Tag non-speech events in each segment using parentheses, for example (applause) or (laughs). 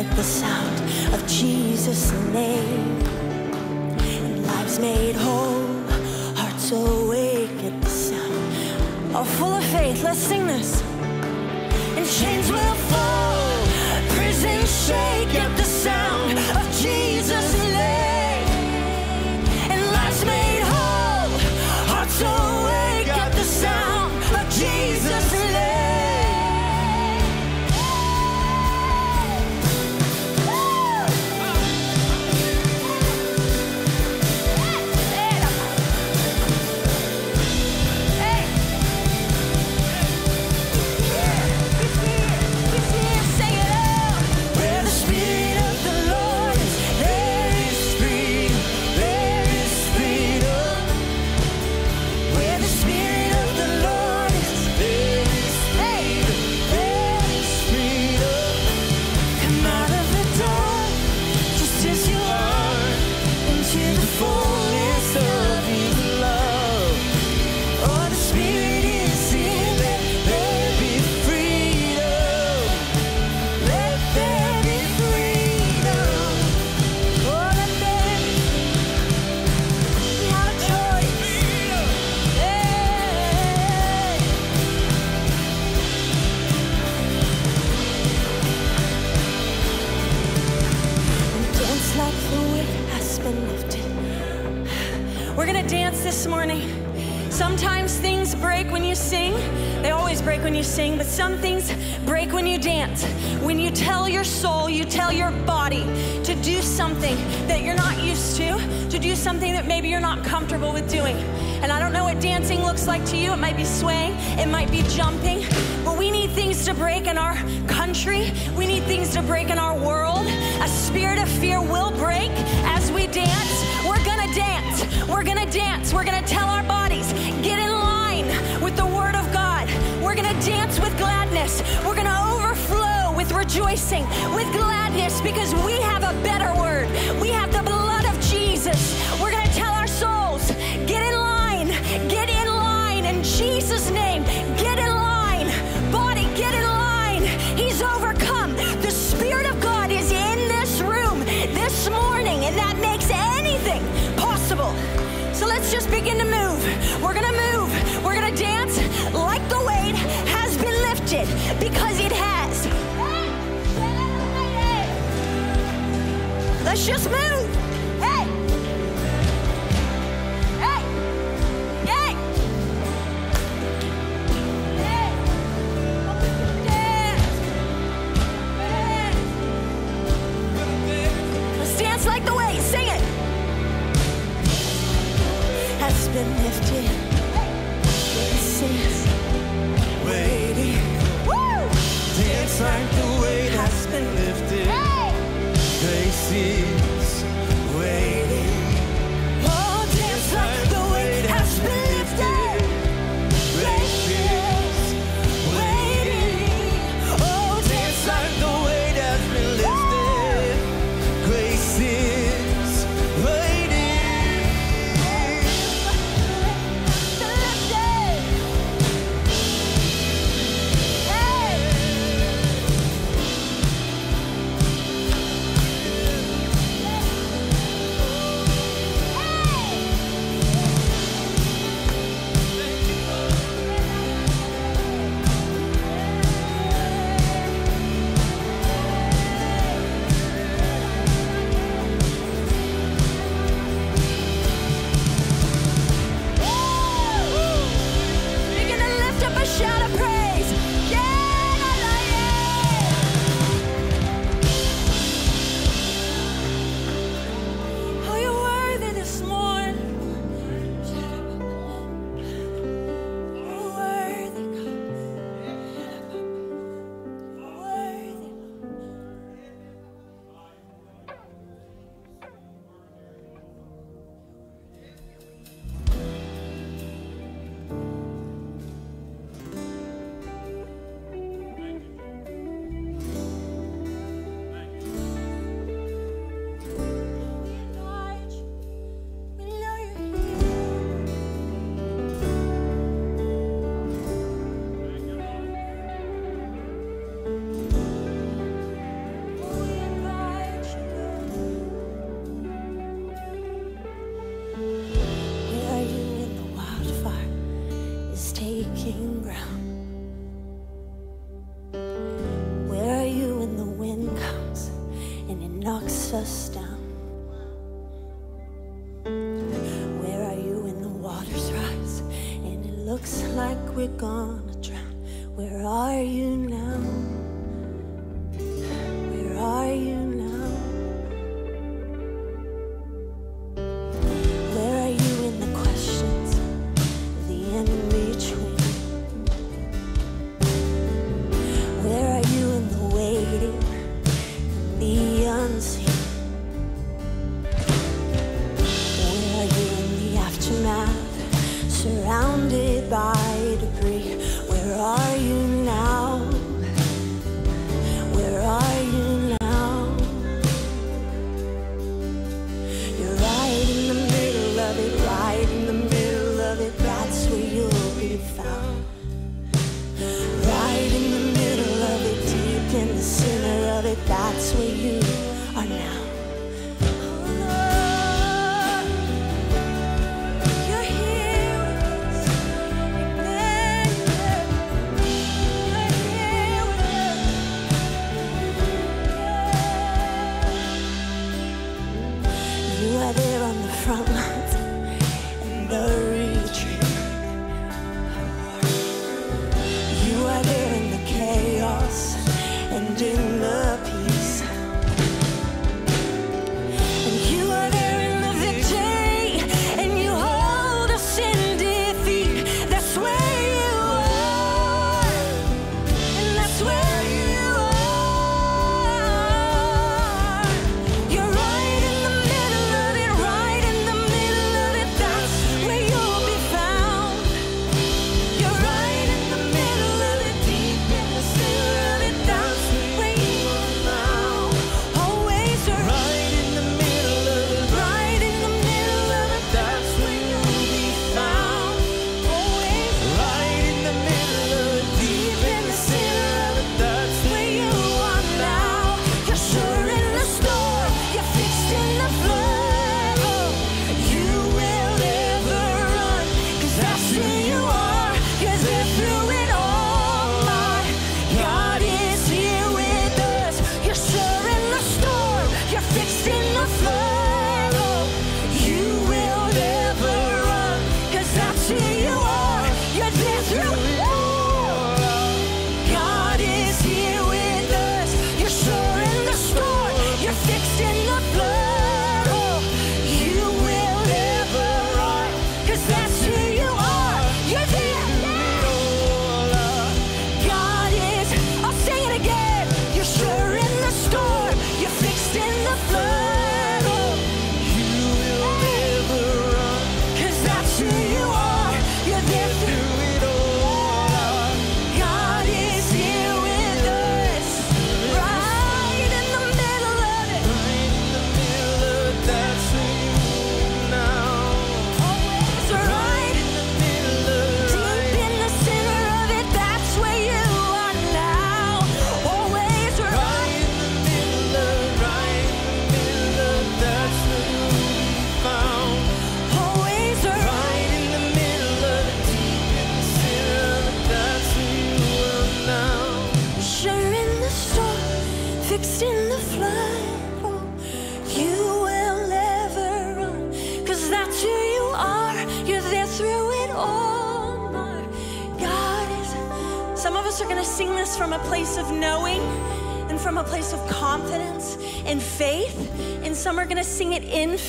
at the sound of Jesus' name. And lives made whole, hearts awake at the sound. All full of faith. Let's sing this and chains will fall. Prison shake at the sound some things break when you dance. When you tell your soul, you tell your body to do something that you're not used to, to do something that maybe you're not comfortable with doing. And I don't know what dancing looks like to you. It might be swaying, it might be jumping, but we need things to break in our country. We need things to break in our world. A spirit of fear will break as we dance. We're gonna dance. We're gonna dance. We're gonna tell our bodies, rejoicing, with gladness, because we have a better word. We have the blood of Jesus. We're gonna tell our souls, get in line, get in line in Jesus' name. Just move. Hey. Hey. Hey. Hey. Dance. Let's dance like the way. Sing it. Has been lifted. Waiting. Woo! Dance like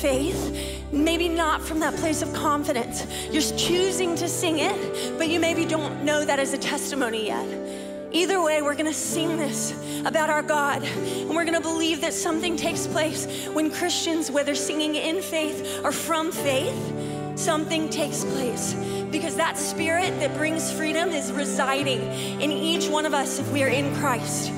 faith. Maybe not from that place of confidence. You're choosing to sing it, but you maybe don't know that as a testimony yet. Either way, we're gonna sing this about our God, and we're gonna believe that something takes place when Christians, whether singing in faith or from faith, something takes place. Because that spirit that brings freedom is residing in each one of us if we are in Christ.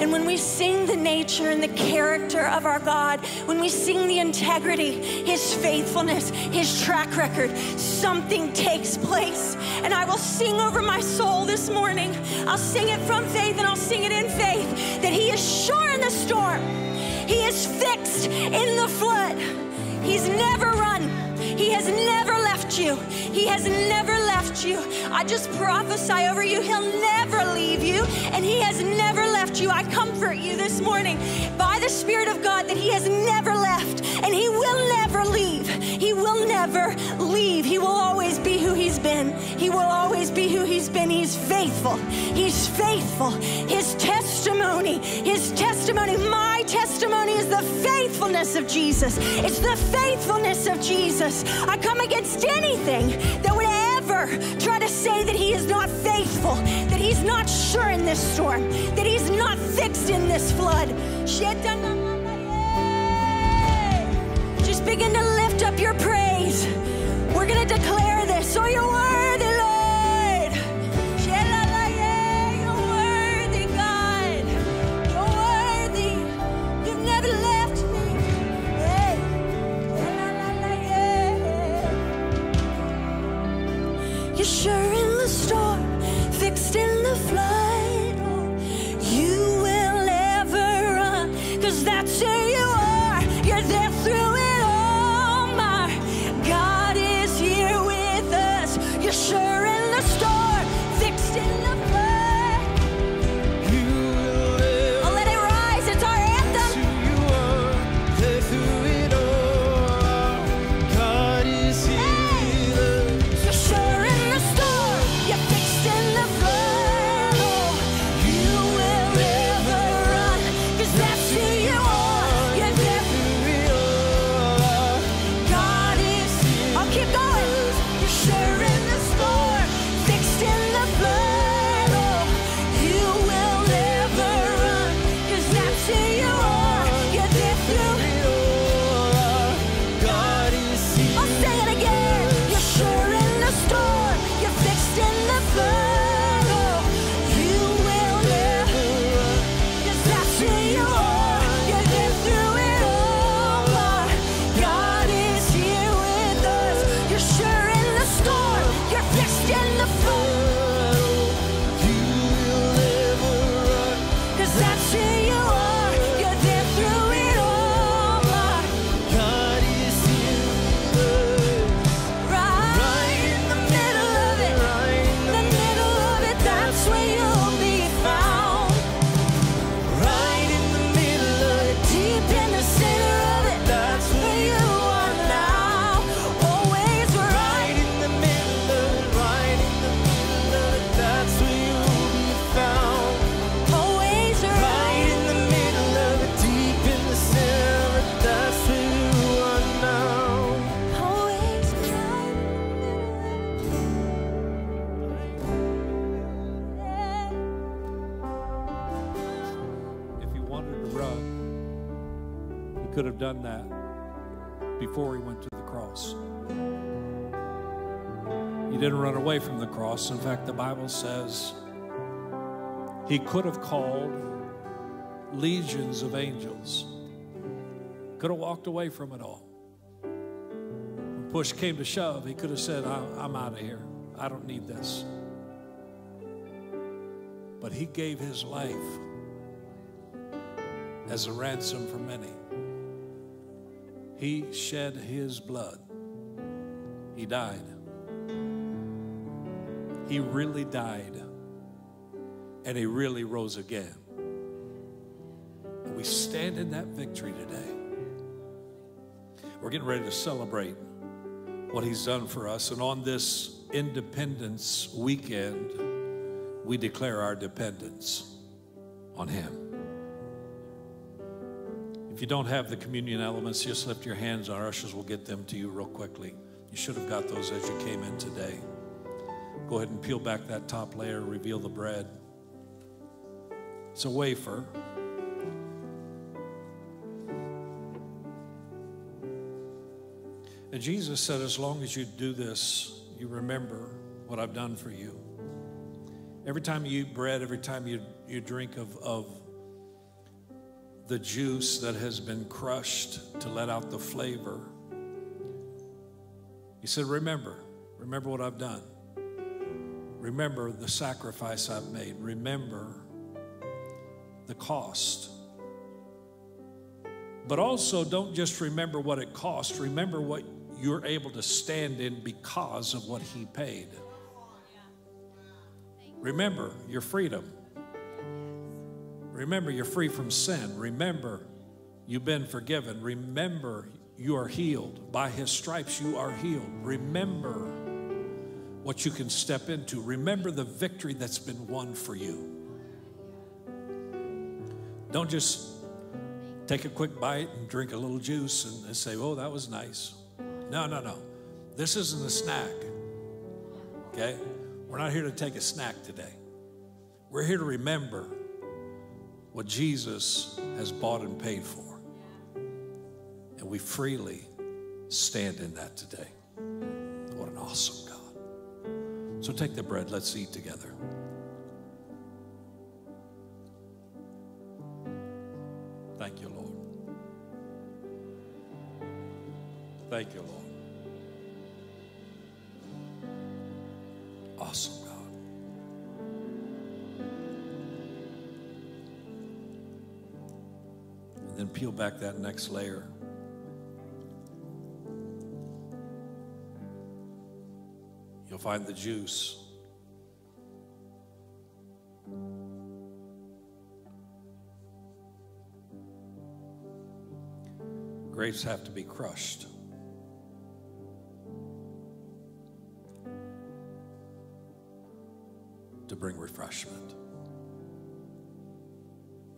And when we sing the nature and the character of our God, when we sing the integrity, His faithfulness, His track record, something takes place. And I will sing over my soul this morning. I'll sing it from faith and I'll sing it in faith that He is sure in the storm, He is fixed in the flood, He's never run. He has never left you. He has never left you. I just prophesy over you. He'll never leave you, and He has never left you. I comfort you this morning by the Spirit of God that He has never left, and He will never leave. Never leave. He will always be who He's been. He will always be who He's been. He's faithful. He's faithful. His testimony, His testimony, my testimony is the faithfulness of Jesus. It's the faithfulness of Jesus. I come against anything that would ever try to say that He is not faithful, that He's not sure in this storm, that He's not fixed in this flood. Just begin to lift up your praise. We're going to declare this. So you're worthy, done that before he went to the cross. He didn't run away from the cross. In fact, the Bible says he could have called legions of angels, could have walked away from it all. When push came to shove, he could have said, I'm out of here. I don't need this. But he gave his life as a ransom for many. He shed his blood. He died. He really died. And he really rose again. We stand in that victory today. We're getting ready to celebrate what he's done for us. And on this Independence weekend, we declare our dependence on him. If you don't have the communion elements, just lift your hands. Our ushers will get them to you real quickly. You should have got those as you came in today. Go ahead and peel back that top layer, reveal the bread. It's a wafer. And Jesus said, as long as you do this, you remember what I've done for you. Every time you eat bread, every time you, you drink of, of the juice that has been crushed to let out the flavor. He said, Remember, remember what I've done. Remember the sacrifice I've made. Remember the cost. But also, don't just remember what it cost, remember what you're able to stand in because of what He paid. Remember your freedom. Remember, you're free from sin. Remember, you've been forgiven. Remember, you are healed. By his stripes, you are healed. Remember what you can step into. Remember the victory that's been won for you. Don't just take a quick bite and drink a little juice and, and say, oh, that was nice. No, no, no. This isn't a snack. Okay? We're not here to take a snack today. We're here to remember what Jesus has bought and paid for. And we freely stand in that today. What an awesome God. So take the bread, let's eat together. Thank you, Lord. Thank you, Lord. Awesome. Then peel back that next layer. You'll find the juice. Grapes have to be crushed. To bring refreshment.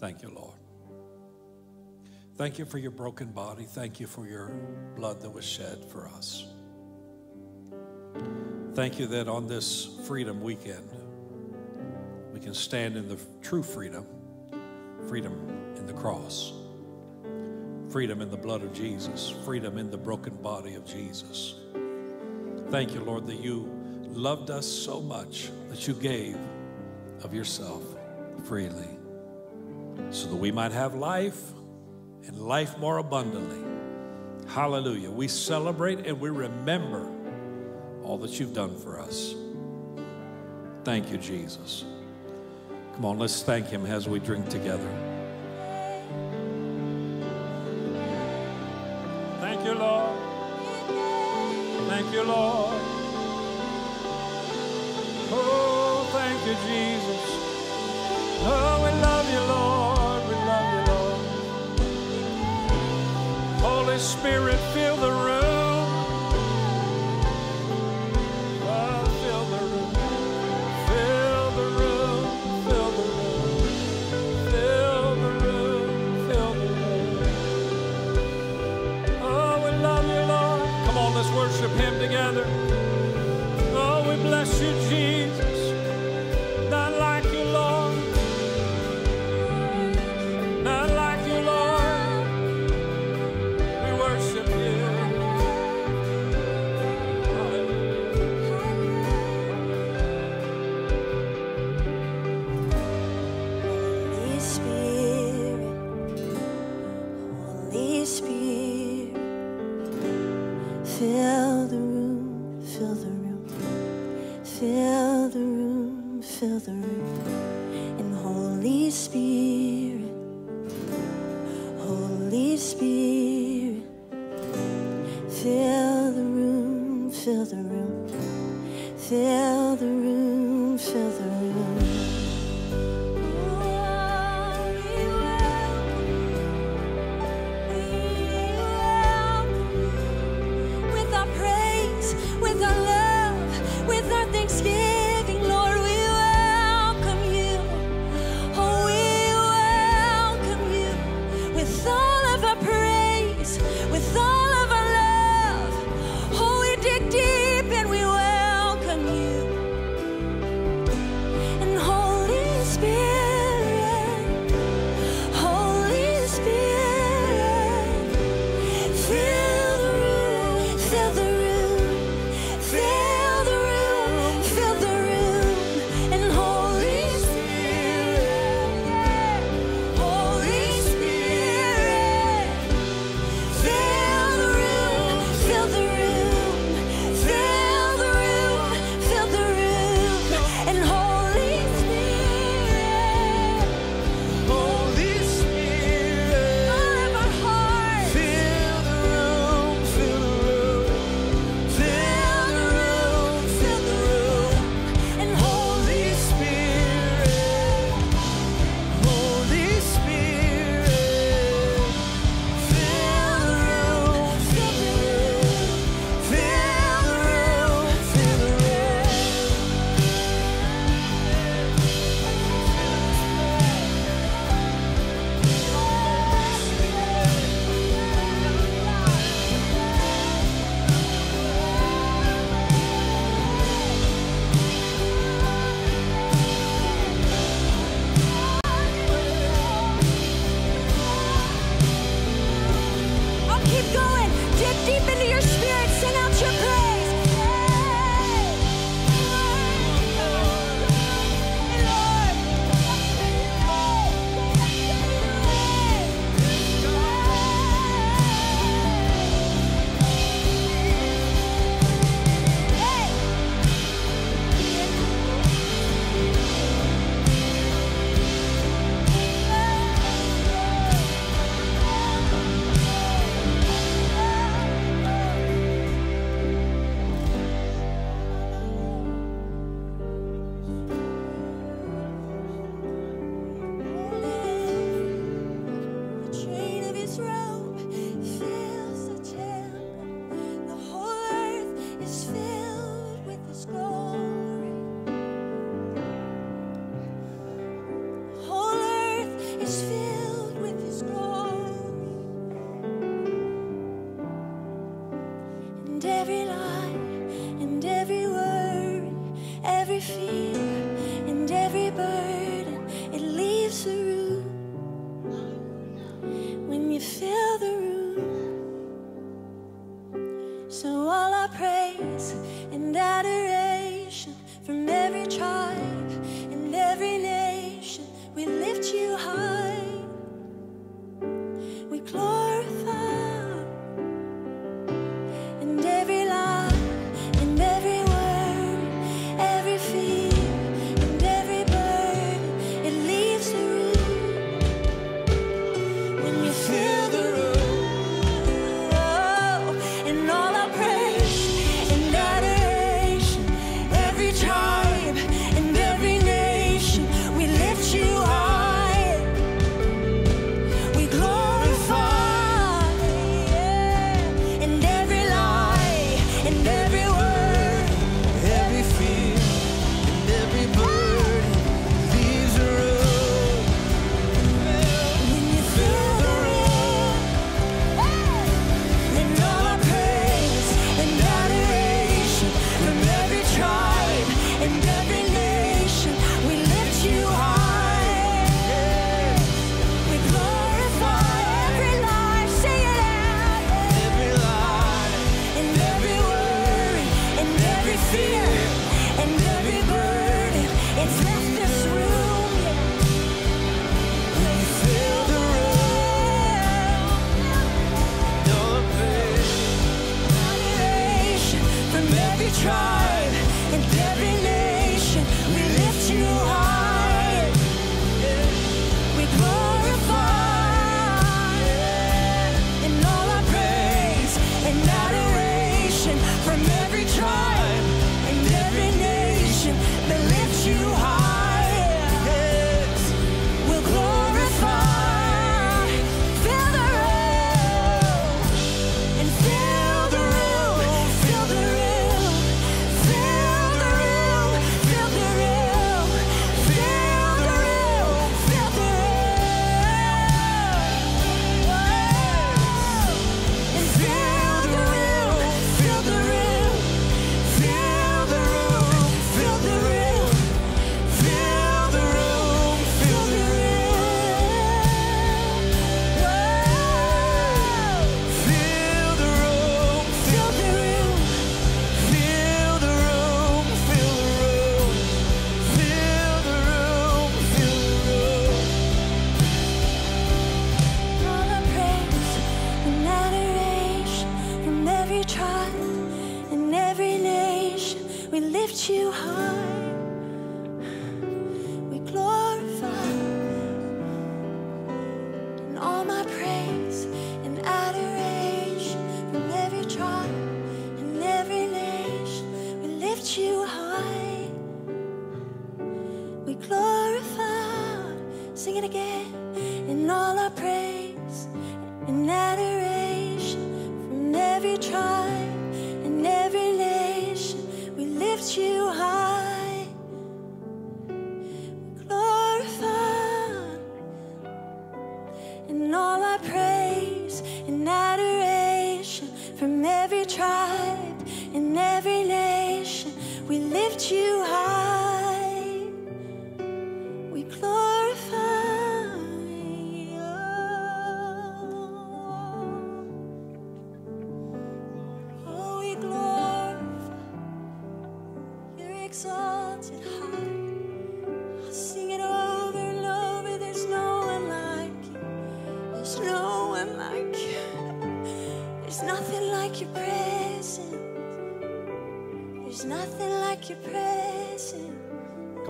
Thank you, Lord. Thank you for your broken body. Thank you for your blood that was shed for us. Thank you that on this freedom weekend, we can stand in the true freedom freedom in the cross, freedom in the blood of Jesus, freedom in the broken body of Jesus. Thank you, Lord, that you loved us so much that you gave of yourself freely so that we might have life and life more abundantly. Hallelujah. We celebrate and we remember all that you've done for us. Thank you, Jesus. Come on, let's thank him as we drink together. Thank you, Lord. Thank you, Lord. Spirit,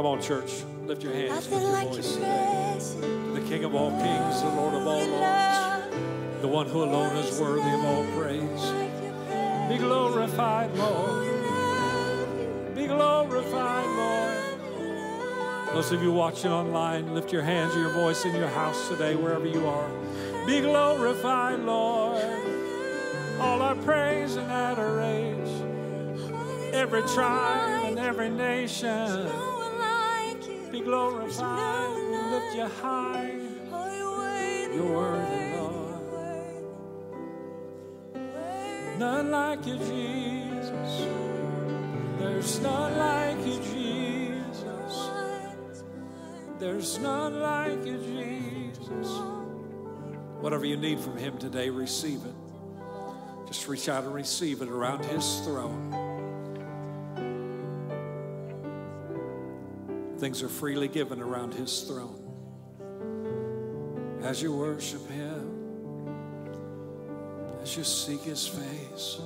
Come on, church. Lift your hands. Lift your like voice today. The King of all kings, the Lord of all lords, the one who alone is worthy of all praise. Be glorified, Lord. Be glorified, Lord. Those of you watching online, lift your hands or your voice in your house today, wherever you are. Be glorified, Lord. All our praise and adoration, every tribe and every nation. Be lift you high. You're worthy, Lord. None like you, Jesus. There's none like you, Jesus. There's none like you, Jesus. Whatever you need from Him today, receive it. Just reach out and receive it around His throne. Things are freely given around His throne. As you worship Him, as you seek His face,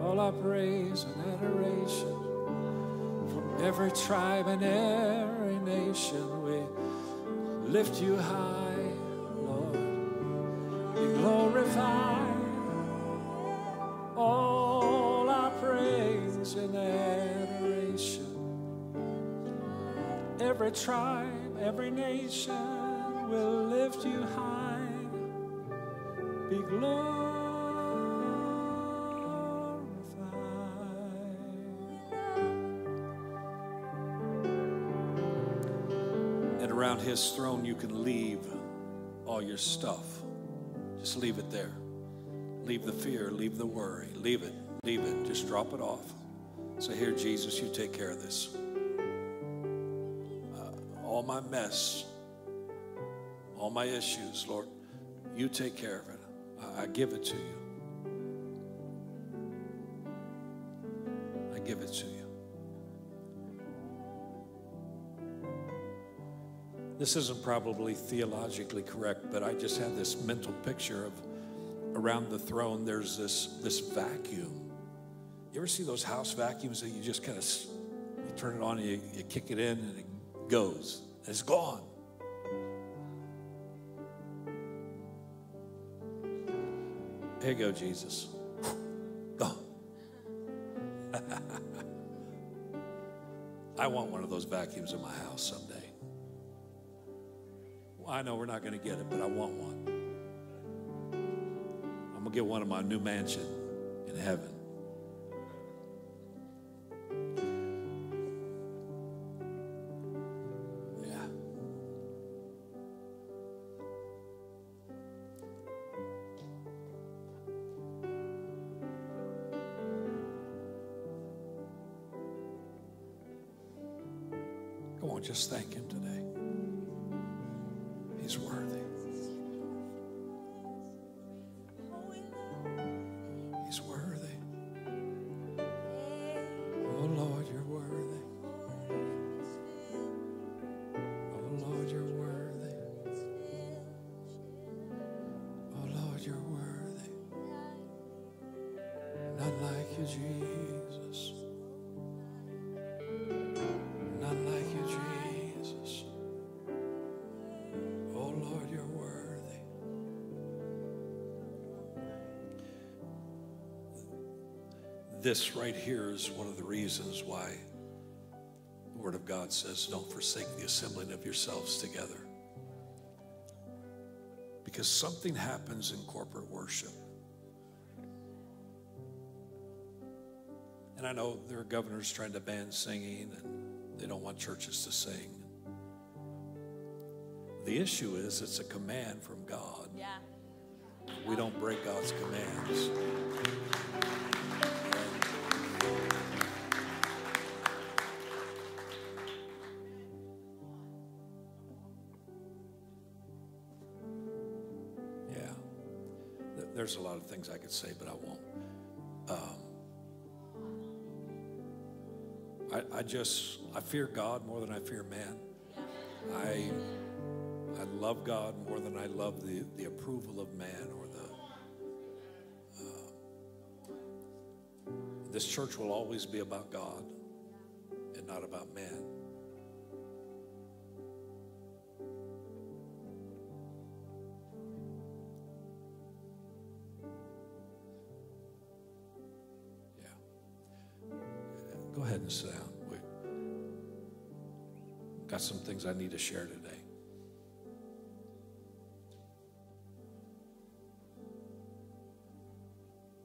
all our praise and adoration from every tribe and every nation, we lift you high, Lord. Be glorified. Every tribe, every nation will lift you high. Be glorified. And around his throne, you can leave all your stuff. Just leave it there. Leave the fear, leave the worry, leave it, leave it. Just drop it off. Say, Here, Jesus, you take care of this. My mess, all my issues, Lord, you take care of it. I, I give it to you. I give it to you. This isn't probably theologically correct, but I just had this mental picture of around the throne there's this this vacuum. You ever see those house vacuums that you just kind of you turn it on and you, you kick it in and it goes it's gone. Here you go, Jesus. (laughs) Gone. (laughs) I want one of those vacuums in my house someday. Well, I know we're not going to get it, but I want one. I'm going to get one in my new mansion in heaven. Right here is one of the reasons why the Word of God says, don't forsake the assembling of yourselves together. Because something happens in corporate worship. And I know there are governors trying to ban singing and they don't want churches to sing. The issue is it's a command from God. Yeah. We don't break God's commands. There's a lot of things I could say, but I won't. Um, I, I just, I fear God more than I fear man. I, I love God more than I love the, the approval of man or the. Uh, this church will always be about God and not about man. Ahead and sit down. We got some things I need to share today.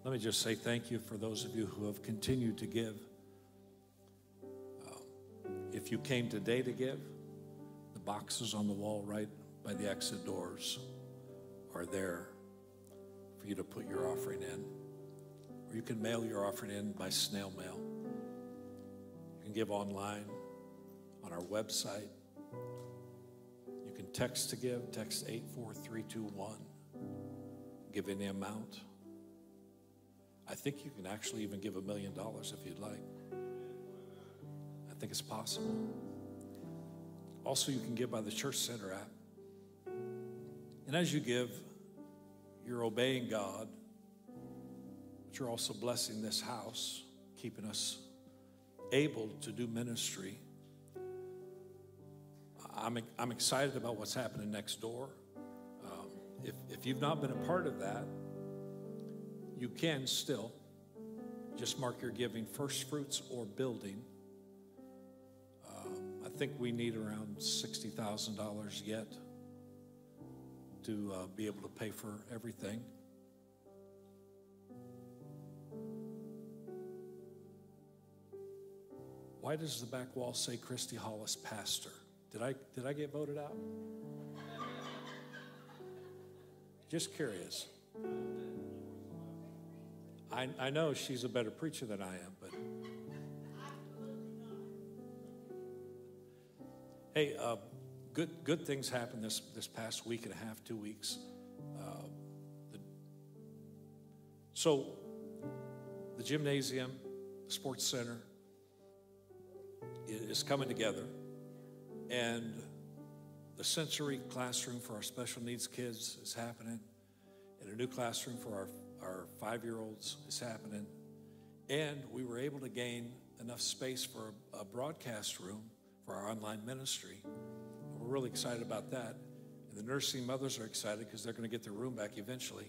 Let me just say thank you for those of you who have continued to give. Um, if you came today to give, the boxes on the wall right by the exit doors are there for you to put your offering in. Or you can mail your offering in by snail mail. Can give online on our website. You can text to give, text 84321. Give any amount. I think you can actually even give a million dollars if you'd like. I think it's possible. Also, you can give by the Church Center app. And as you give, you're obeying God, but you're also blessing this house, keeping us able to do ministry. I'm, I'm excited about what's happening next door. Um, if, if you've not been a part of that, you can still just mark your giving first fruits or building. Um, I think we need around $60,000 yet to uh, be able to pay for everything. Why does the back wall say Christy Hollis pastor? Did I, did I get voted out? Just curious. I, I know she's a better preacher than I am, but. Hey, uh, good, good things happened this, this past week and a half, two weeks. Uh, the, so, the gymnasium, the sports center is coming together, and the sensory classroom for our special needs kids is happening, and a new classroom for our, our five year olds is happening. And we were able to gain enough space for a, a broadcast room for our online ministry. We're really excited about that. And the nursing mothers are excited because they're going to get their room back eventually.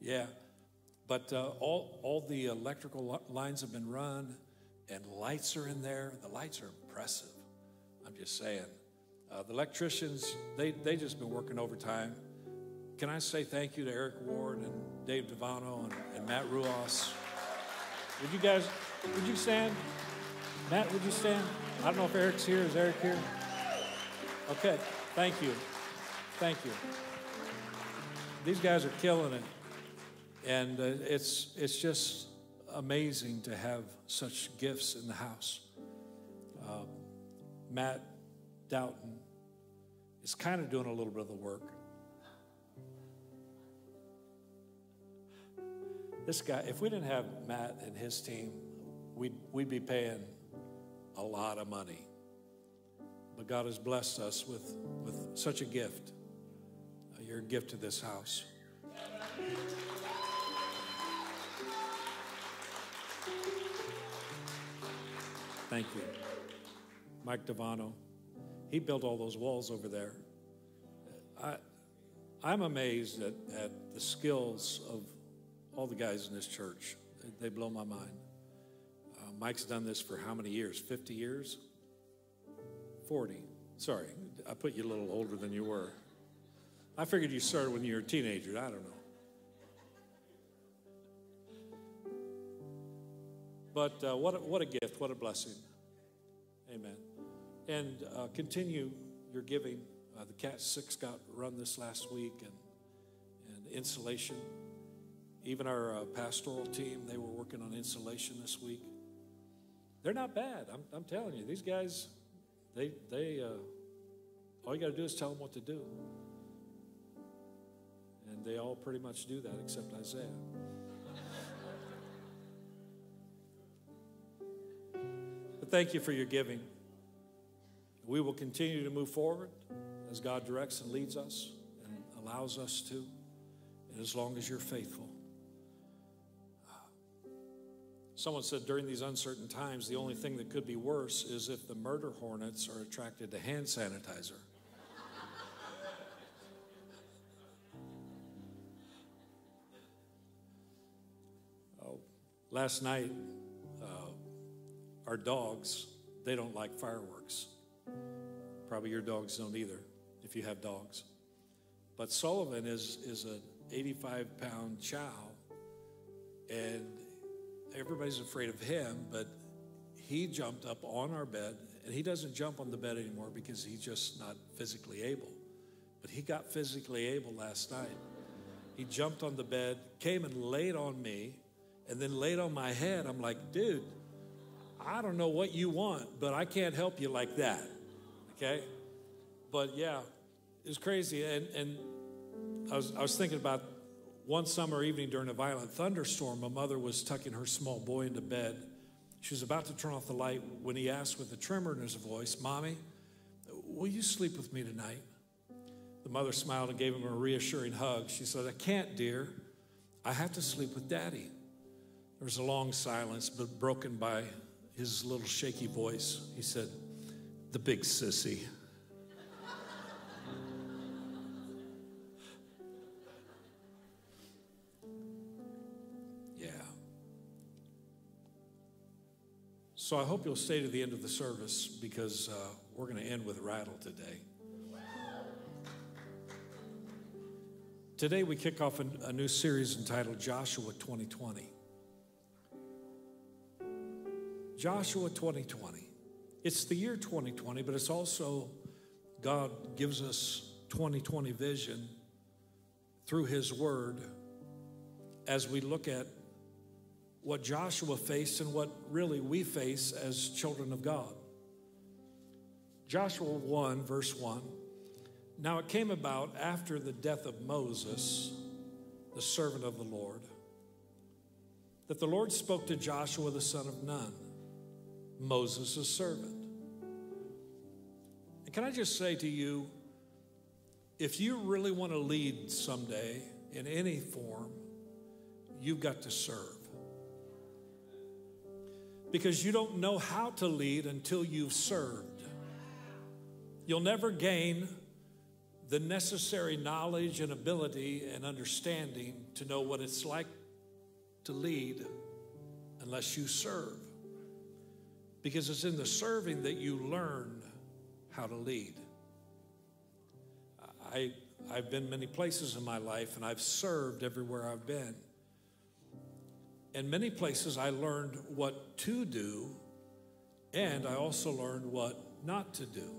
Yeah. But uh, all, all the electrical lines have been run and lights are in there. The lights are impressive. I'm just saying. Uh, the electricians, they, they just been working overtime. Can I say thank you to Eric Ward and Dave Devano and, and Matt Ruos? Would you guys, would you stand? Matt, would you stand? I don't know if Eric's here. Is Eric here? Okay, thank you. Thank you. These guys are killing it. And uh, it's, it's just amazing to have such gifts in the house. Uh, Matt Doughton is kind of doing a little bit of the work. This guy, if we didn't have Matt and his team, we'd, we'd be paying a lot of money. But God has blessed us with, with such a gift. Uh, You're a gift to this house. Thank you. Mike Devano, he built all those walls over there. I, I'm amazed at, at the skills of all the guys in this church. They, they blow my mind. Um, Mike's done this for how many years? 50 years? 40. Sorry, I put you a little older than you were. I figured you started when you were a teenager. I don't know. But uh, what, a, what a gift, what a blessing. Amen. And uh, continue your giving. Uh, the Cat 6 got run this last week, and, and insulation. Even our uh, pastoral team, they were working on insulation this week. They're not bad. I'm, I'm telling you, these guys, they, they, uh, all you got to do is tell them what to do. And they all pretty much do that except Isaiah. But thank you for your giving. We will continue to move forward as God directs and leads us and allows us to, and as long as you're faithful. Someone said during these uncertain times, the only thing that could be worse is if the murder hornets are attracted to hand sanitizer. (laughs) oh, last night, uh, our dogs, they don't like fireworks. Probably your dogs don't either, if you have dogs. But Sullivan is, is an 85 pound chow, and everybody's afraid of him, but he jumped up on our bed, and he doesn't jump on the bed anymore because he's just not physically able. But he got physically able last night. He jumped on the bed, came and laid on me, and then laid on my head. I'm like, dude, I don't know what you want, but I can't help you like that. Okay? But yeah, it was crazy. And, and I, was, I was thinking about one summer evening during a violent thunderstorm, a mother was tucking her small boy into bed. She was about to turn off the light when he asked with a tremor in his voice, Mommy, will you sleep with me tonight? The mother smiled and gave him a reassuring hug. She said, I can't, dear. I have to sleep with daddy. There was a long silence, but broken by his little shaky voice. He said, The big sissy. (laughs) yeah. So I hope you'll stay to the end of the service because uh, we're going to end with a rattle today. Today we kick off a, a new series entitled Joshua 2020. Joshua 2020. It's the year 2020, but it's also God gives us 2020 vision through His Word as we look at what Joshua faced and what really we face as children of God. Joshua 1, verse 1. Now it came about after the death of Moses, the servant of the Lord, that the Lord spoke to Joshua the son of Nun Moses' servant. And can I just say to you, if you really want to lead someday in any form, you've got to serve. Because you don't know how to lead until you've served. You'll never gain the necessary knowledge and ability and understanding to know what it's like to lead unless you serve because it's in the serving that you learn how to lead. I, I've been many places in my life and I've served everywhere I've been. In many places, I learned what to do and I also learned what not to do.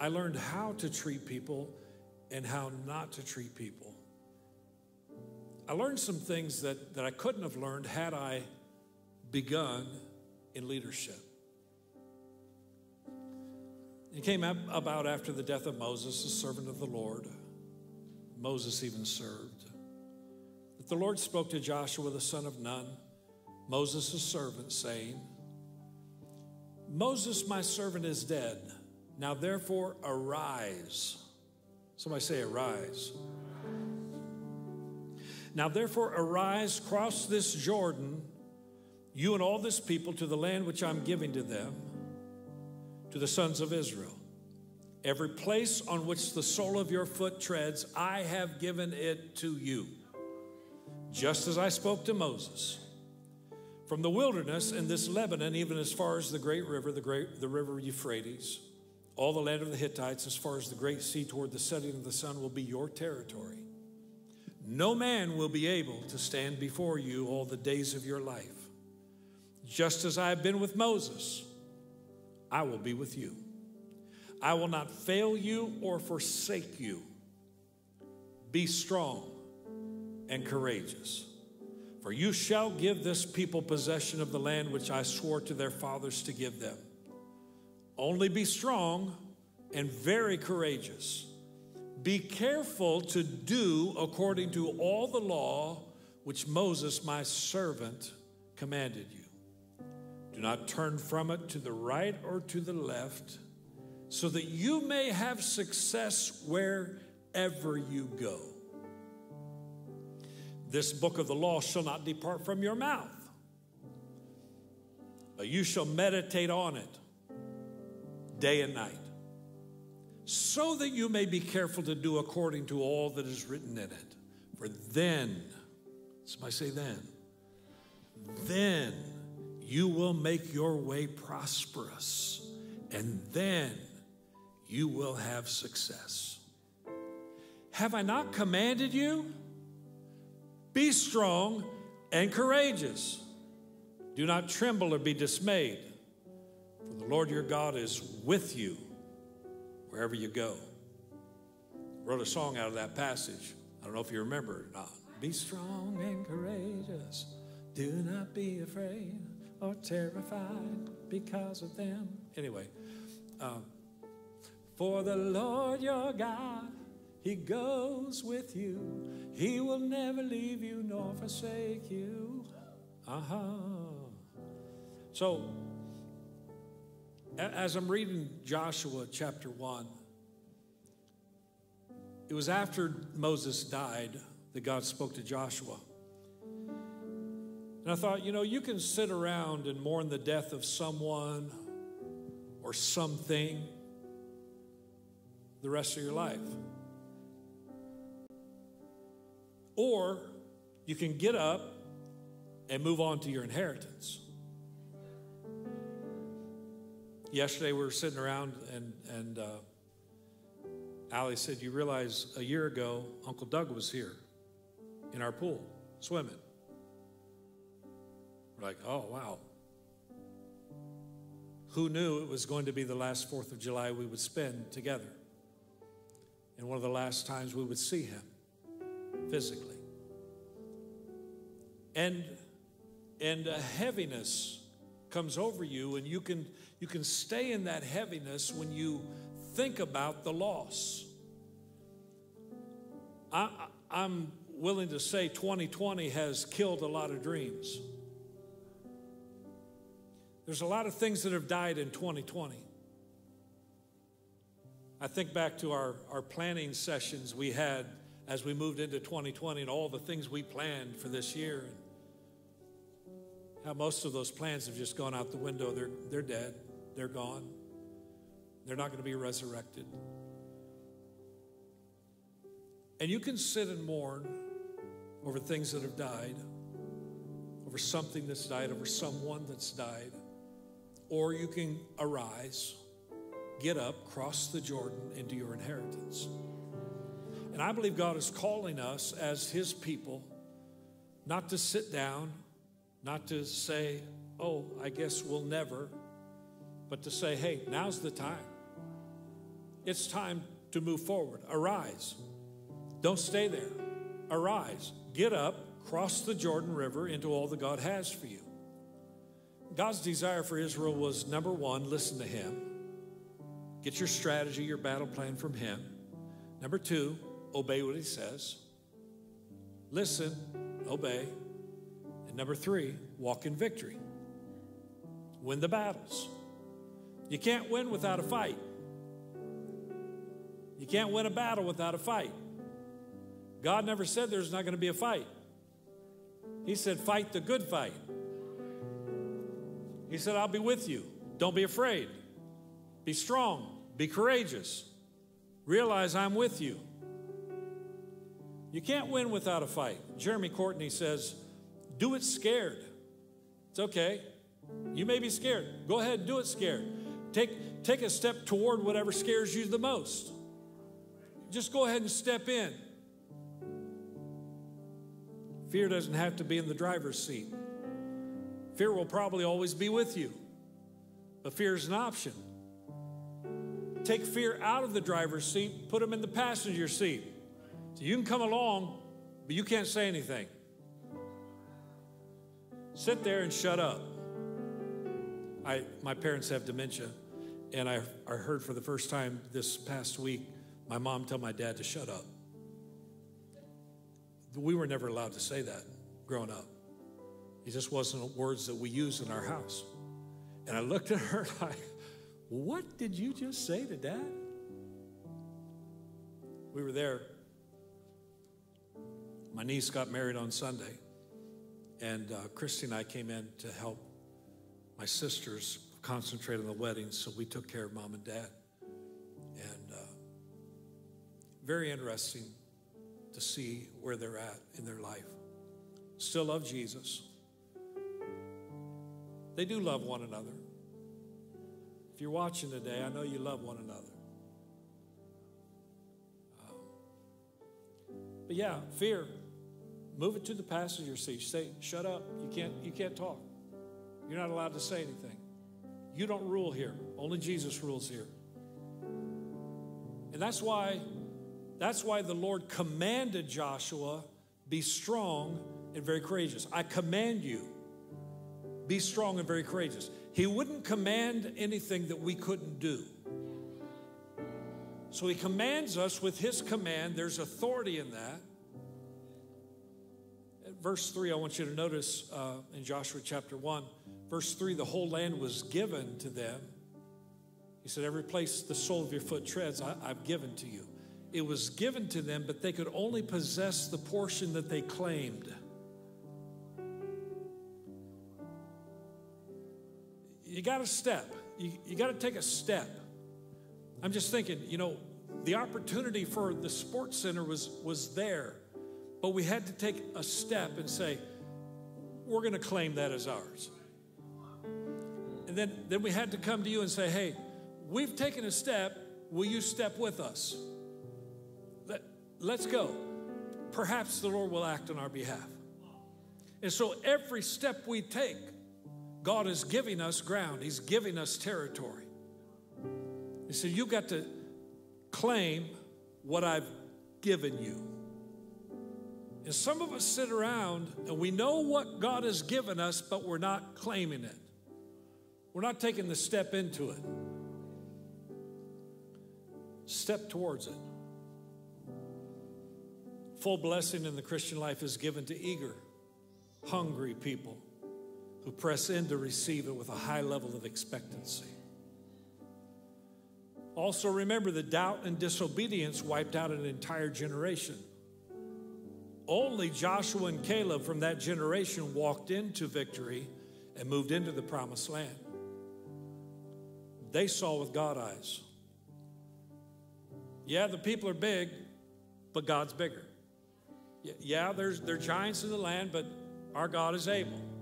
I learned how to treat people and how not to treat people. I learned some things that, that I couldn't have learned had I begun in leadership. It came about after the death of Moses, the servant of the Lord. Moses even served. That the Lord spoke to Joshua, the son of Nun, Moses' servant, saying, Moses, my servant, is dead. Now therefore arise. Somebody say, arise. Now therefore arise, cross this Jordan you and all this people to the land which I'm giving to them, to the sons of Israel. Every place on which the sole of your foot treads, I have given it to you, just as I spoke to Moses. from the wilderness and this Lebanon, even as far as the great river, the great the river Euphrates, all the land of the Hittites, as far as the great sea toward the setting of the sun, will be your territory. No man will be able to stand before you all the days of your life. Just as I have been with Moses, I will be with you. I will not fail you or forsake you. Be strong and courageous. For you shall give this people possession of the land which I swore to their fathers to give them. Only be strong and very courageous. Be careful to do according to all the law which Moses, my servant, commanded you. Do not turn from it to the right or to the left, so that you may have success wherever you go. This book of the law shall not depart from your mouth, but you shall meditate on it day and night, so that you may be careful to do according to all that is written in it. For then, somebody say then, then you will make your way prosperous, and then you will have success. Have I not commanded you? Be strong and courageous. Do not tremble or be dismayed, for the Lord your God is with you wherever you go. Wrote a song out of that passage. I don't know if you remember it or not. Be strong and courageous. Do not be afraid or terrified because of them. Anyway, uh, for the Lord your God he goes with you. He will never leave you nor forsake you. Uh huh. So, as I'm reading Joshua chapter 1, it was after Moses died that God spoke to Joshua. And I thought, you know, you can sit around and mourn the death of someone or something the rest of your life. Or you can get up and move on to your inheritance. Yesterday we were sitting around and and uh, Allie said, "You realize a year ago Uncle Doug was here in our pool swimming." We're like, "Oh wow." Who knew it was going to be the last Fourth of July we would spend together, and one of the last times we would see him physically. And and a heaviness comes over you and you can you can stay in that heaviness when you think about the loss. I, I'm willing to say 2020 has killed a lot of dreams. There's a lot of things that have died in 2020. I think back to our, our planning sessions we had as we moved into 2020 and all the things we planned for this year. And how most of those plans have just gone out the window. They're, they're dead, they're gone, they're not going to be resurrected. And you can sit and mourn over things that have died, over something that's died, over someone that's died. Or you can arise, get up, cross the Jordan into your inheritance. And I believe God is calling us as His people not to sit down, not to say, oh, I guess we'll never, but to say, hey, now's the time. It's time to move forward. Arise. Don't stay there. Arise. Get up, cross the Jordan River into all that God has for you. God's desire for Israel was number one, listen to Him. Get your strategy, your battle plan from Him. Number two, obey what he says. Listen, obey. And number three, walk in victory. Win the battles. You can't win without a fight. You can't win a battle without a fight. God never said there's not going to be a fight. He said, fight the good fight. He said, I'll be with you. Don't be afraid. Be strong. Be courageous. Realize I'm with you. You can't win without a fight. Jeremy Courtney says, do it scared. It's okay. You may be scared. Go ahead and do it scared. Take, take a step toward whatever scares you the most. Just go ahead and step in. Fear doesn't have to be in the driver's seat. Fear will probably always be with you, but fear is an option. Take fear out of the driver's seat, put them in the passenger seat. So you can come along, but you can't say anything. Sit there and shut up. I, my parents have dementia, and I, I heard for the first time this past week my mom tell my dad to shut up. We were never allowed to say that growing up. It just wasn't words that we used in our house. And I looked at her (laughs) like, What did you just say to dad? We were there. My niece got married on Sunday, and uh, Christy and I came in to help my sisters concentrate on the wedding, so we took care of mom and dad. And uh, very interesting to see where they're at in their life. Still love Jesus. They do love one another. If you're watching today, I know you love one another. Um, but yeah, fear. Move it to the passenger seat. Say, shut up. You can't, you can't talk. You're not allowed to say anything. You don't rule here. Only Jesus rules here. And that's why that's why the Lord commanded Joshua, be strong and very courageous. I command you, be strong and very courageous. He wouldn't command anything that we couldn't do. So he commands us with his command. There's authority in that. At verse 3, I want you to notice uh, in Joshua chapter 1, verse 3 the whole land was given to them. He said, Every place the sole of your foot treads, I, I've given to you. It was given to them, but they could only possess the portion that they claimed. You got to step. You, you got to take a step. I'm just thinking, you know, the opportunity for the sports center was, was there, but we had to take a step and say, we're going to claim that as ours. And then, then we had to come to you and say, hey, we've taken a step. Will you step with us? Let, let's go. Perhaps the Lord will act on our behalf. And so every step we take, God is giving us ground, He's giving us territory. He said, You've got to claim what I've given you. And some of us sit around and we know what God has given us, but we're not claiming it. We're not taking the step into it. Step towards it. Full blessing in the Christian life is given to eager, hungry people who press in to receive it with a high level of expectancy. Also, remember the doubt and disobedience wiped out an entire generation. Only Joshua and Caleb from that generation walked into victory and moved into the promised land. They saw with God eyes. Yeah, the people are big, but God's bigger. Yeah, there's there are giants in the land, but our God is able.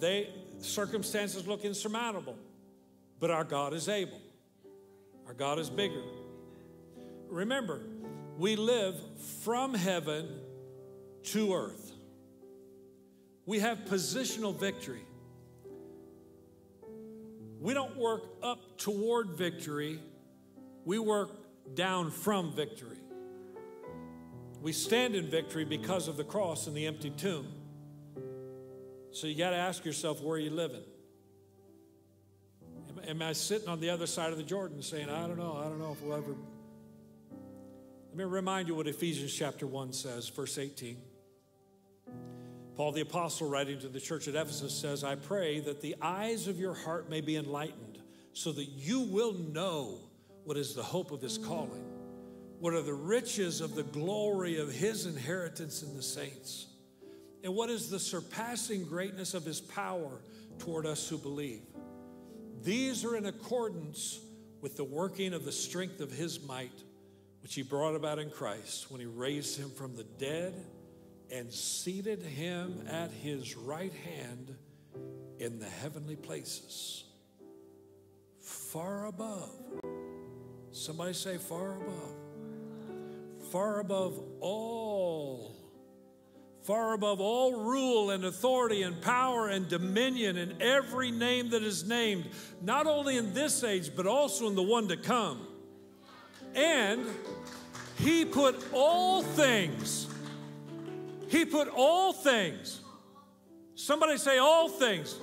They circumstances look insurmountable, but our God is able. Our God is bigger. Remember, we live from heaven to earth. We have positional victory. We don't work up toward victory, we work down from victory. We stand in victory because of the cross and the empty tomb. So you got to ask yourself, where are you living? Am, am, I sitting on the other side of the Jordan saying, I don't know, I don't know if we'll ever. Let me remind you what Ephesians chapter 1 says, verse 18. Paul the Apostle, writing to the church at Ephesus, says, I pray that the eyes of your heart may be enlightened, so that you will know what is the hope of his calling what are the riches of the glory of his inheritance in the saints? And what is the surpassing greatness of his power toward us who believe? These are in accordance with the working of the strength of his might, which he brought about in Christ when he raised him from the dead and seated him at his right hand in the heavenly places, far above. Somebody say, far above. Far above all. Far above all rule and authority and power and dominion and every name that is named, not only in this age, but also in the one to come. And he put all things, he put all things, somebody say all things.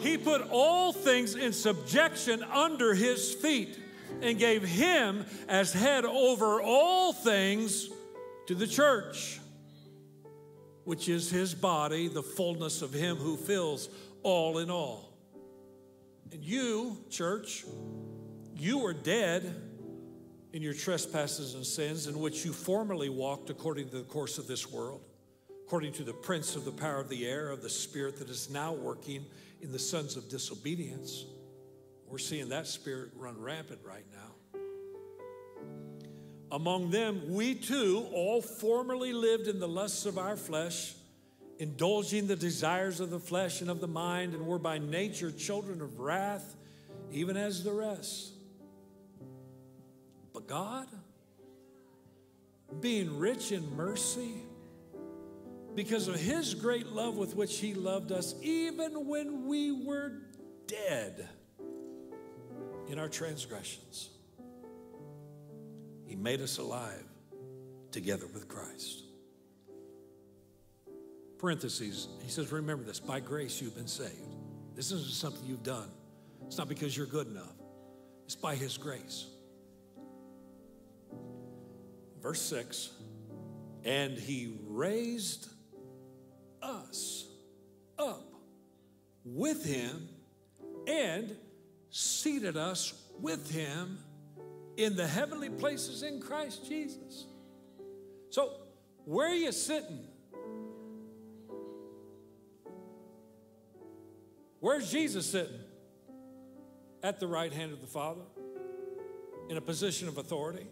He put all things in subjection under his feet and gave him as head over all things to the church, which is his body, the fullness of him who fills all in all. And you, church, you were dead in your trespasses and sins in which you formerly walked according to the course of this world, according to the prince of the power of the air, of the spirit that is now working in the sons of disobedience. We're seeing that spirit run rampant right now. Among them, we too all formerly lived in the lusts of our flesh, indulging the desires of the flesh and of the mind, and were by nature children of wrath, even as the rest. But God, being rich in mercy, because of his great love with which he loved us, even when we were dead in our transgressions, he made us alive together with Christ. Parentheses, he says, remember this by grace you've been saved. This isn't something you've done, it's not because you're good enough, it's by his grace. Verse 6 And he raised us up with him and seated us with him in the heavenly places in Christ Jesus. So, where are you sitting? Where's Jesus sitting? At the right hand of the Father, in a position of authority,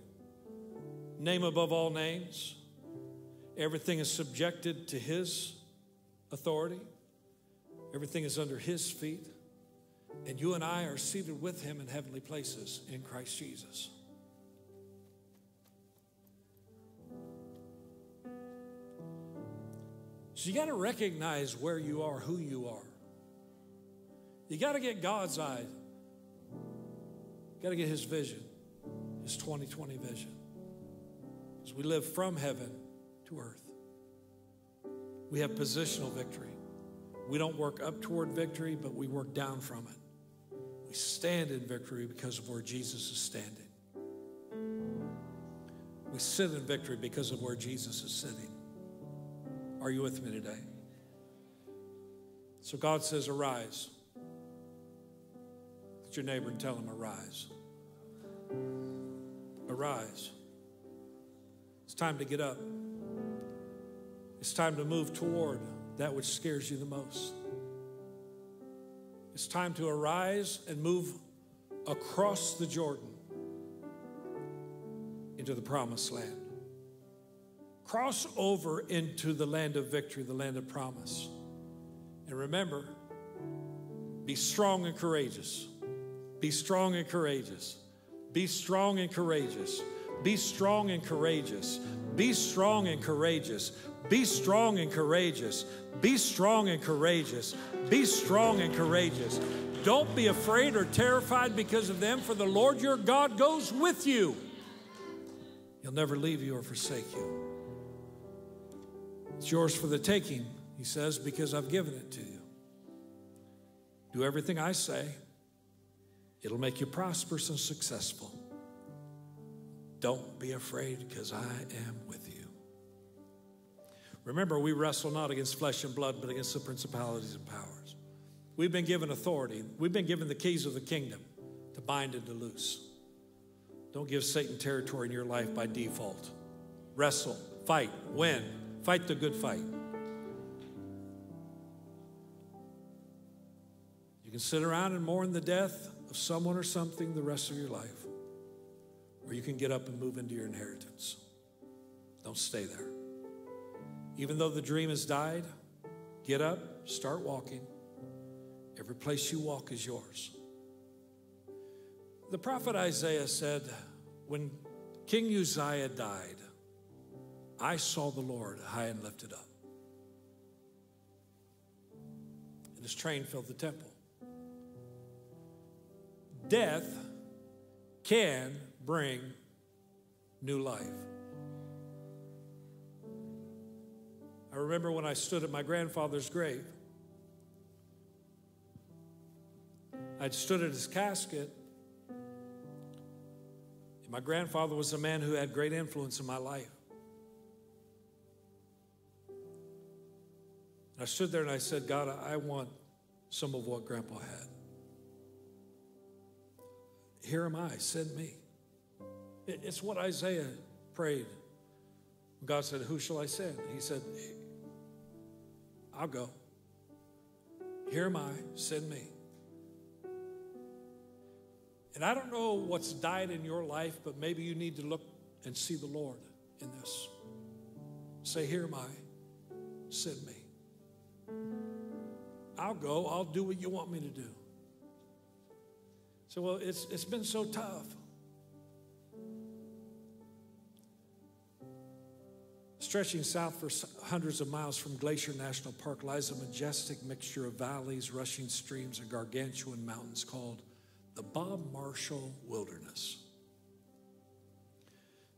name above all names. Everything is subjected to his authority, everything is under his feet. And you and I are seated with him in heavenly places in Christ Jesus. So you got to recognize where you are, who you are. You got to get God's eye. Got to get his vision, his 2020 vision. As we live from heaven to earth, we have positional victory. We don't work up toward victory, but we work down from it. We stand in victory because of where Jesus is standing. We sit in victory because of where Jesus is sitting. Are you with me today? So God says, Arise. At your neighbor and tell him, Arise. Arise. It's time to get up. It's time to move toward that which scares you the most. It's time to arise and move across the Jordan into the promised land. Cross over into the land of victory, the land of promise. And remember, be strong and courageous. Be strong and courageous. Be strong and courageous. Be strong and courageous. Be strong and courageous. Be strong and courageous. Be strong and courageous. Be strong and courageous. Don't be afraid or terrified because of them, for the Lord your God goes with you. He'll never leave you or forsake you. It's yours for the taking, he says, because I've given it to you. Do everything I say, it'll make you prosperous and successful. Don't be afraid because I am with you. Remember, we wrestle not against flesh and blood, but against the principalities and powers. We've been given authority, we've been given the keys of the kingdom to bind and to loose. Don't give Satan territory in your life by default. Wrestle, fight, win, fight the good fight. You can sit around and mourn the death of someone or something the rest of your life, or you can get up and move into your inheritance. Don't stay there. Even though the dream has died, get up, start walking, Every place you walk is yours. The prophet Isaiah said, When King Uzziah died, I saw the Lord high and lifted up. And his train filled the temple. Death can bring new life. I remember when I stood at my grandfather's grave. I'd stood at his casket. My grandfather was a man who had great influence in my life. I stood there and I said, God, I want some of what Grandpa had. Here am I, send me. It's what Isaiah prayed. God said, Who shall I send? He said, I'll go. Here am I, send me. And I don't know what's died in your life, but maybe you need to look and see the Lord in this. Say, Here am I, send me. I'll go, I'll do what you want me to do. So, well, it's, it's been so tough. Stretching south for hundreds of miles from Glacier National Park lies a majestic mixture of valleys, rushing streams, and gargantuan mountains called the Bob Marshall Wilderness.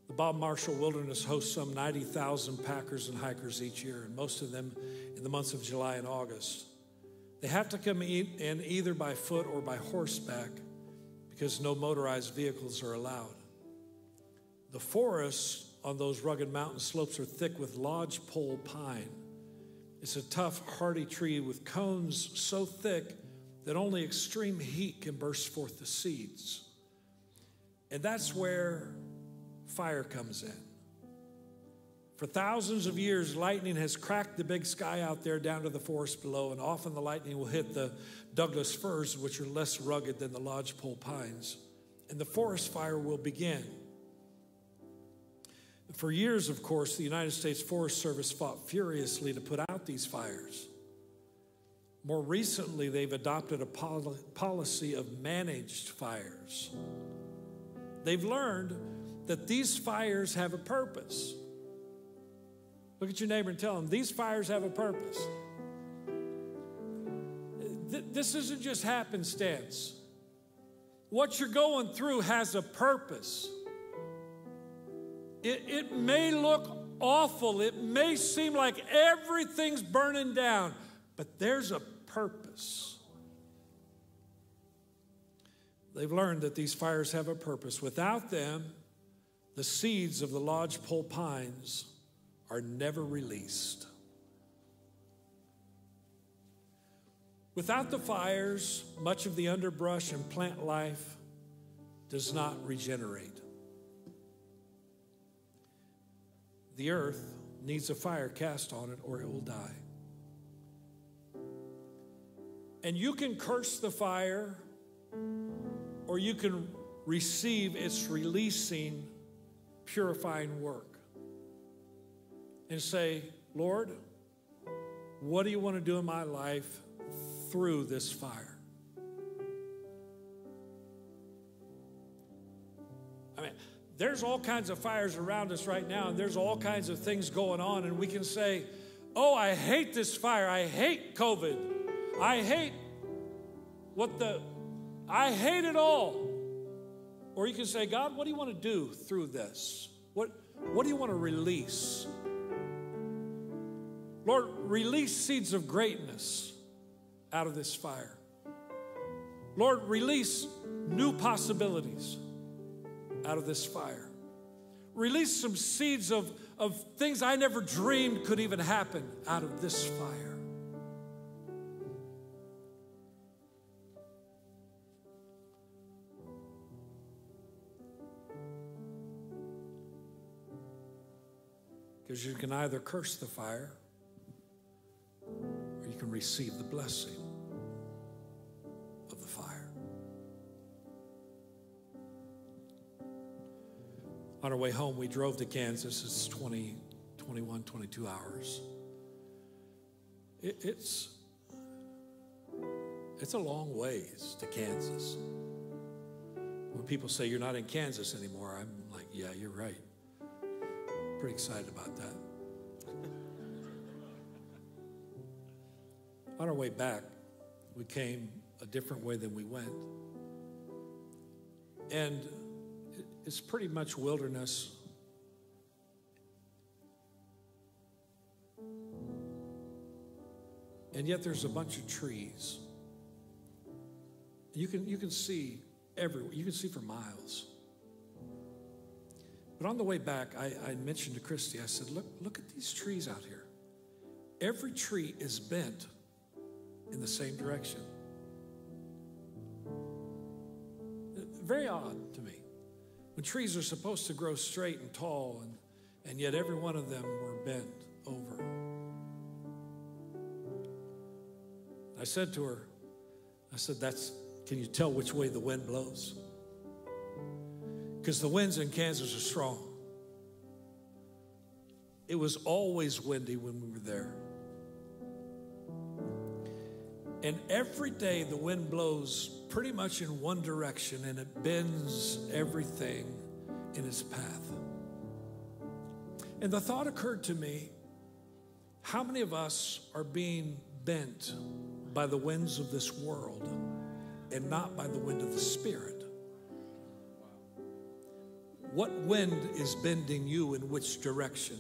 The Bob Marshall Wilderness hosts some 90,000 packers and hikers each year, and most of them in the months of July and August. They have to come in either by foot or by horseback because no motorized vehicles are allowed. The forests on those rugged mountain slopes are thick with lodgepole pine. It's a tough, hardy tree with cones so thick that only extreme heat can burst forth the seeds. And that's where fire comes in. For thousands of years, lightning has cracked the big sky out there down to the forest below, and often the lightning will hit the Douglas firs, which are less rugged than the lodgepole pines, and the forest fire will begin. For years, of course, the United States Forest Service fought furiously to put out these fires. More recently, they've adopted a pol- policy of managed fires. They've learned that these fires have a purpose. Look at your neighbor and tell them, these fires have a purpose. This isn't just happenstance. What you're going through has a purpose. It, it may look awful, it may seem like everything's burning down, but there's a purpose. They've learned that these fires have a purpose. Without them, the seeds of the lodgepole pines are never released. Without the fires, much of the underbrush and plant life does not regenerate. The earth needs a fire cast on it or it will die. And you can curse the fire or you can receive its releasing, purifying work and say, Lord, what do you want to do in my life through this fire? I mean, there's all kinds of fires around us right now, and there's all kinds of things going on, and we can say, Oh, I hate this fire. I hate COVID. I hate what the, I hate it all. Or you can say, God, what do you want to do through this? What, what do you want to release? Lord, release seeds of greatness out of this fire. Lord, release new possibilities out of this fire. Release some seeds of, of things I never dreamed could even happen out of this fire. Because you can either curse the fire receive the blessing of the fire. On our way home, we drove to Kansas. It's 20, 21, 22 hours. It, it's, it's a long ways to Kansas. When people say you're not in Kansas anymore, I'm like, yeah, you're right. Pretty excited about that. On our way back, we came a different way than we went. And it's pretty much wilderness. And yet there's a bunch of trees. You can, you can see everywhere, you can see for miles. But on the way back, I, I mentioned to Christy, I said, look, look at these trees out here. Every tree is bent in the same direction. Very odd to me. When trees are supposed to grow straight and tall, and, and yet every one of them were bent over. I said to her, I said, that's, can you tell which way the wind blows? Because the winds in Kansas are strong. It was always windy when we were there. And every day the wind blows pretty much in one direction and it bends everything in its path. And the thought occurred to me how many of us are being bent by the winds of this world and not by the wind of the Spirit? What wind is bending you in which direction?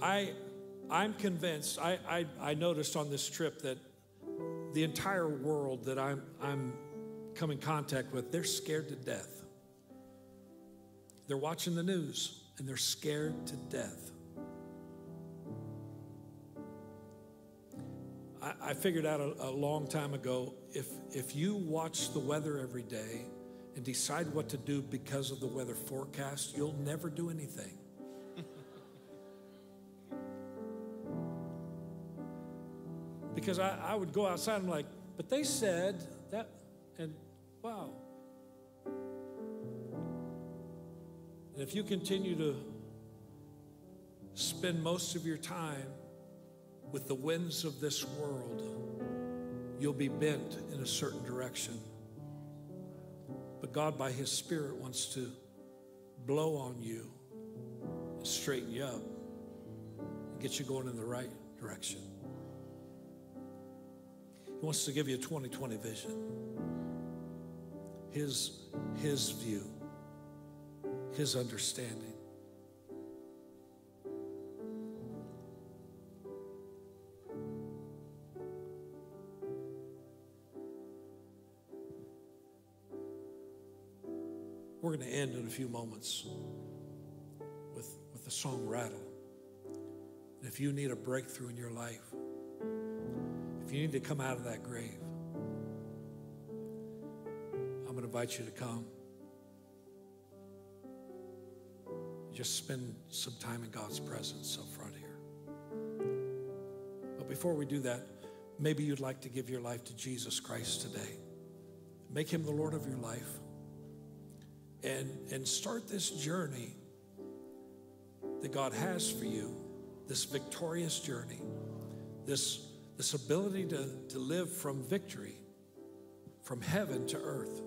I, I'm convinced, I, I, I noticed on this trip that the entire world that I'm, I'm come in contact with, they're scared to death. They're watching the news and they're scared to death. I, figured out a, a long time ago if, if you watch the weather every day and decide what to do because of the weather forecast, you'll never do anything. Because I, I would go outside and I'm like, but they said that, and wow. And if you continue to spend most of your time with the winds of this world, you'll be bent in a certain direction. But God, by His Spirit, wants to blow on you, straighten you up, and get you going in the right direction. He wants to give you a 2020 vision. His, his view, his understanding. We're going to end in a few moments with, with the song Rattle. If you need a breakthrough in your life, if you need to come out of that grave, I'm going to invite you to come. Just spend some time in God's presence up front here. But before we do that, maybe you'd like to give your life to Jesus Christ today. Make him the Lord of your life. And, and start this journey that God has for you, this victorious journey, this this ability to, to live from victory, from heaven to earth,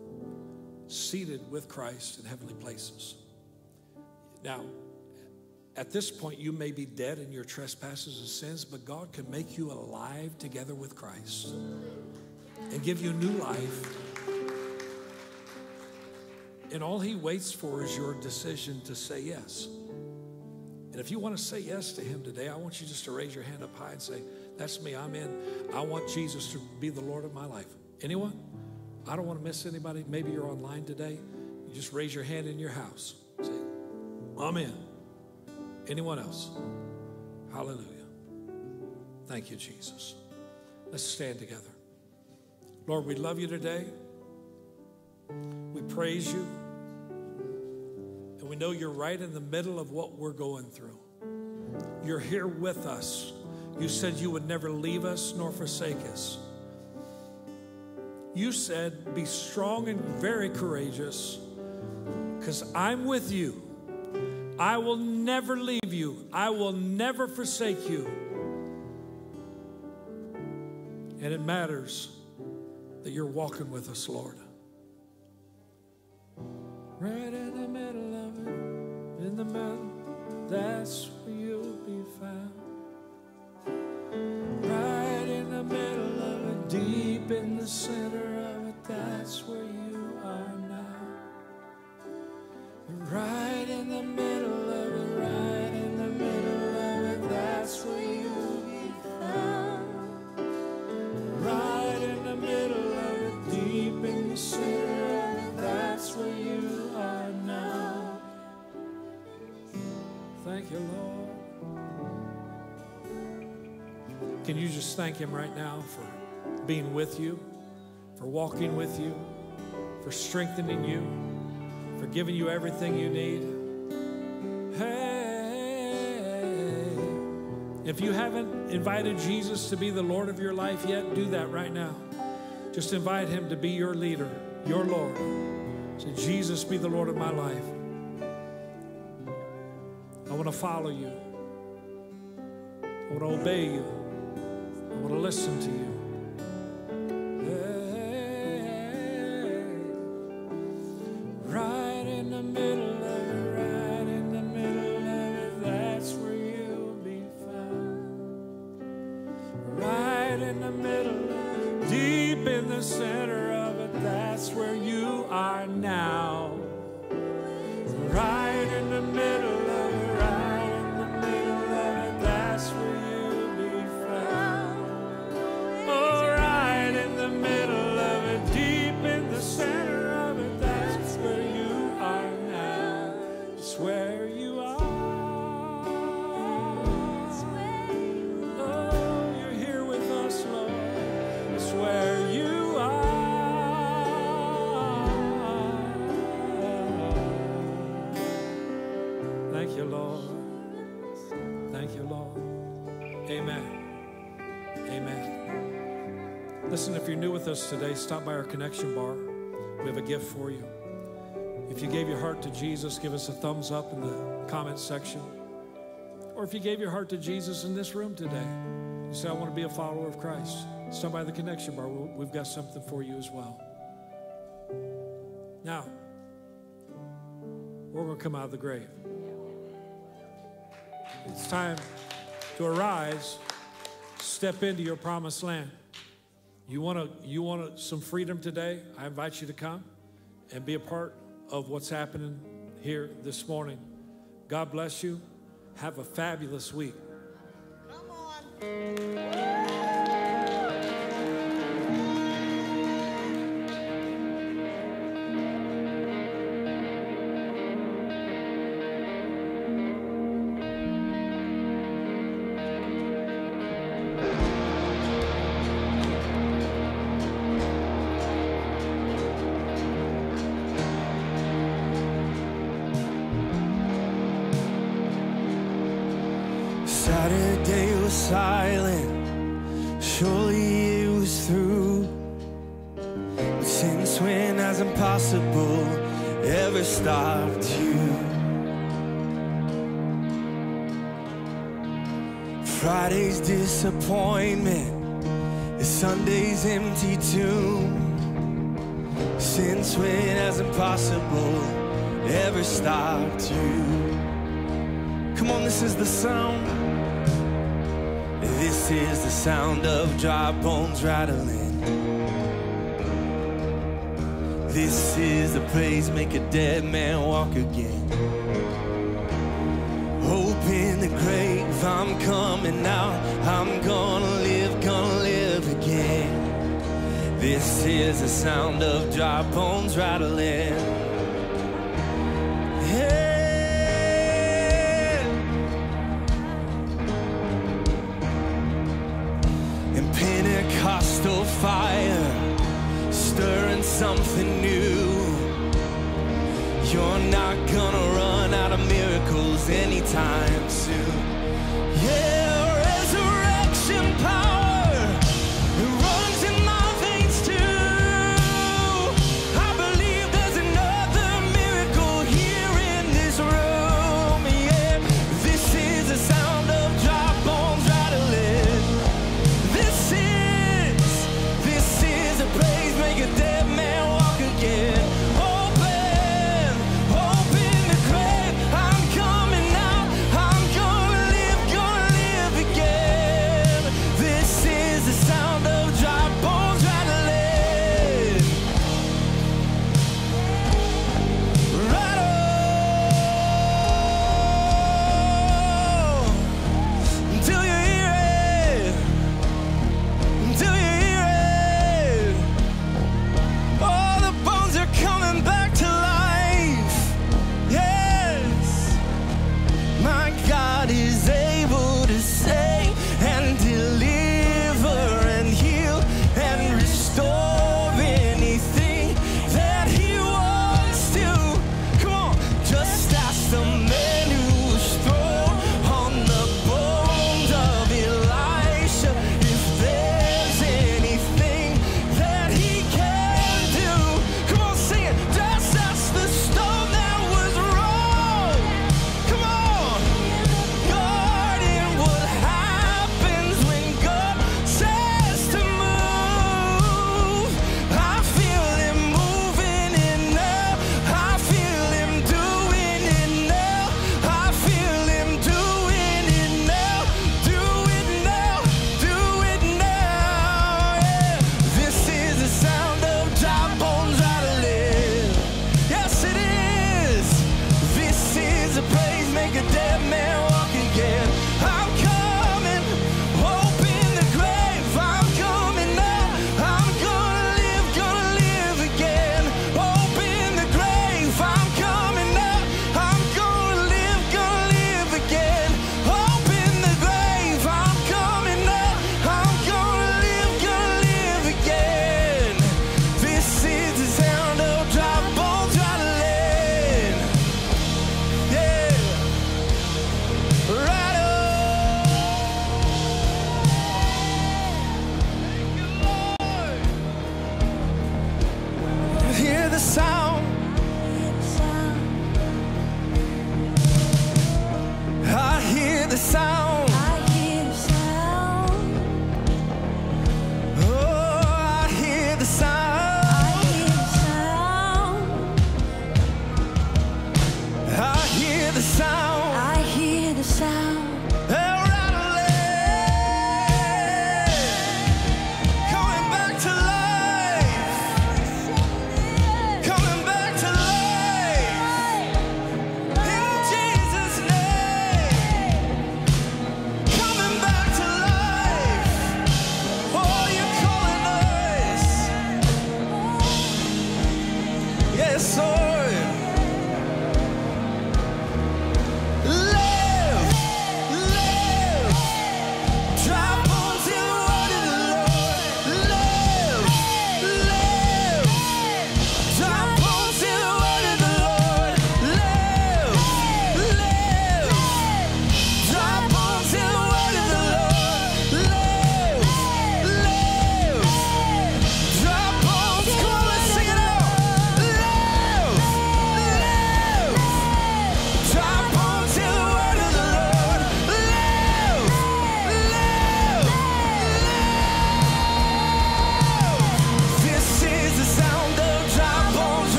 seated with Christ in heavenly places. Now, at this point, you may be dead in your trespasses and sins, but God can make you alive together with Christ and give you new life. And all He waits for is your decision to say yes. And if you want to say yes to Him today, I want you just to raise your hand up high and say, That's me, I'm in. I want Jesus to be the Lord of my life. Anyone? I don't want to miss anybody. Maybe you're online today. You just raise your hand in your house. Say, I'm in. Anyone else? Hallelujah. Thank you, Jesus. Let's stand together. Lord, we love you today. We praise you. We know you're right in the middle of what we're going through. You're here with us. You said you would never leave us nor forsake us. You said, Be strong and very courageous because I'm with you. I will never leave you, I will never forsake you. And it matters that you're walking with us, Lord. Right in the middle of it, in the middle, that's where you'll be found. Right in the middle of it, deep in the center of it, that's where you are now. Right in the middle of it, You, Lord. Can you just thank Him right now for being with you, for walking with you, for strengthening you, for giving you everything you need? Hey, if you haven't invited Jesus to be the Lord of your life yet, do that right now. Just invite Him to be your leader, your Lord. Say, Jesus, be the Lord of my life. I want to follow you. I want to obey you. I want to listen to you. Hey, right in the middle Listen, if you're new with us today, stop by our connection bar. We have a gift for you. If you gave your heart to Jesus, give us a thumbs up in the comment section. Or if you gave your heart to Jesus in this room today, you say, I want to be a follower of Christ. Stop by the connection bar. We've got something for you as well. Now, we're going to come out of the grave. It's time to arise, step into your promised land. You want to you want some freedom today? I invite you to come and be a part of what's happening here this morning. God bless you. Have a fabulous week. Saturday Disappointment, is Sunday's empty tomb. Since when has impossible ever stopped you? Come on, this is the sound. This is the sound of dry bones rattling. This is the praise make a dead man walk again. Hope in the grave, I'm coming out. I'm gonna live, gonna live again. This is the sound of dry bones rattling. And Pentecostal fire stirring something new. You're not gonna run out of miracles anytime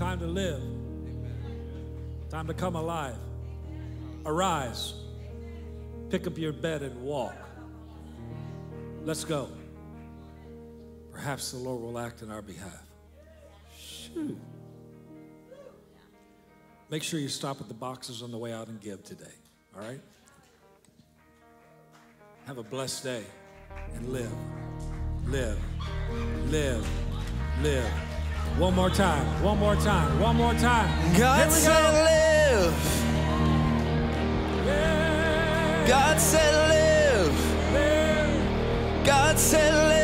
Time to live. Amen. Time to come alive. Amen. Arise. Amen. Pick up your bed and walk. Let's go. Perhaps the Lord will act in our behalf. Shoo. Make sure you stop at the boxes on the way out and give today. All right? Have a blessed day and live, live, live, live. One more time, one more time, one more time. God said go. live. live. God said live. live. God said live.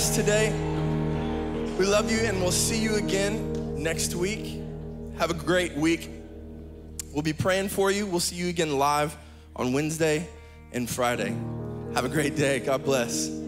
Blessed today. We love you and we'll see you again next week. Have a great week. We'll be praying for you. We'll see you again live on Wednesday and Friday. Have a great day. God bless.